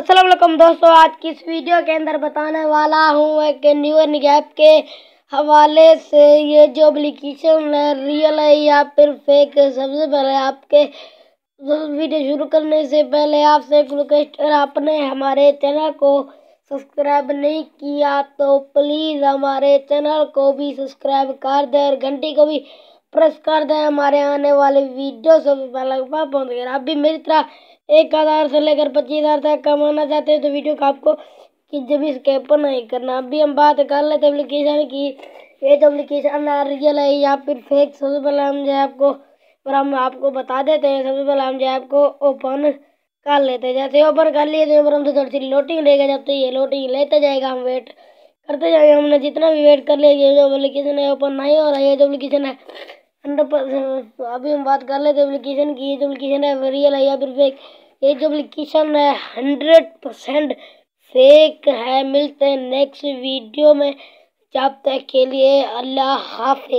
असलम दोस्तों, आज की इस वीडियो के अंदर बताने वाला हूँ एक न्यू गैप के हवाले से ये जो अप्लीकेशन है रियल है या फिर फेक है, सबसे पहले आपके वीडियो शुरू करने से पहले आपसे एक रिक्वेस्ट अगर आपने हमारे चैनल को सब्सक्राइब नहीं किया तो प्लीज़ हमारे चैनल को भी सब्सक्राइब कर दें और घंटी को भी प्रेस कर दें हमारे आने वाले वीडियो सबसे पहले पहुँच गए। आप भी मेरी तरह एक हज़ार से लेकर पच्चीस हज़ार तक कमाना चाहते हैं तो वीडियो को आपको कि जब स्केप नहीं करना। अभी हम बात कर लेते एप्लीकेशन की। ये जो एप्लीकेशन रियल है या फिर फेक सबसे पहले हम जो आपको पर हम आपको बता देते हैं। सबसे पहले हम जो आपको ओपन कर लेते हैं। जैसे ओपन कर लिए तो हम थोड़ी सी लोटिंग लेगा जब तो ये लोटिंग लेते जाएगा, हम वेट करते जाएँगे। हमने जितना भी वेट कर लिया, ये जो एप्लीकेशन है ओपन नहीं हो रहा है ये जो एप्लीकेशन है हंड्रेड अभी हम बात कर लेते एप्लीकेशन की। ये जो एप्लीकेशन है रियल है या फिर फेक ये जो एप्लीकेशन है, हंड्रेड परसेंट फेक है। मिलते हैं नेक्स्ट वीडियो में। जब तक के लिए अल्लाह हाफिज।